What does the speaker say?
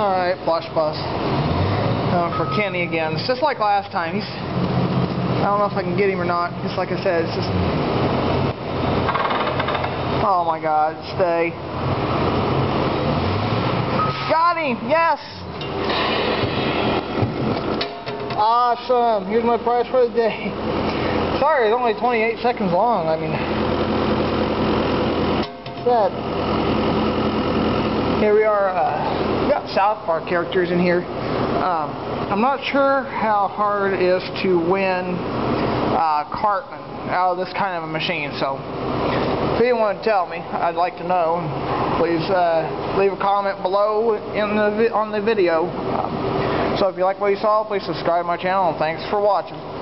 Alright, plush bus. Going for Kenny again. It's just like last time. He's I don't know if I can get him or not. Just like I said, it's just Oh my god, stay. Got him! Yes! Awesome! Here's my prize for the day. Sorry, it's only 28 seconds long. I mean, sad. Here we are. Uh, got South Park characters in here. Um, I'm not sure how hard it is to win uh, Cartman out of this kind of a machine. So, if want to tell me, I'd like to know. Please uh, leave a comment below in the on the video. So if you like what you saw, please subscribe to my channel, and thanks for watching.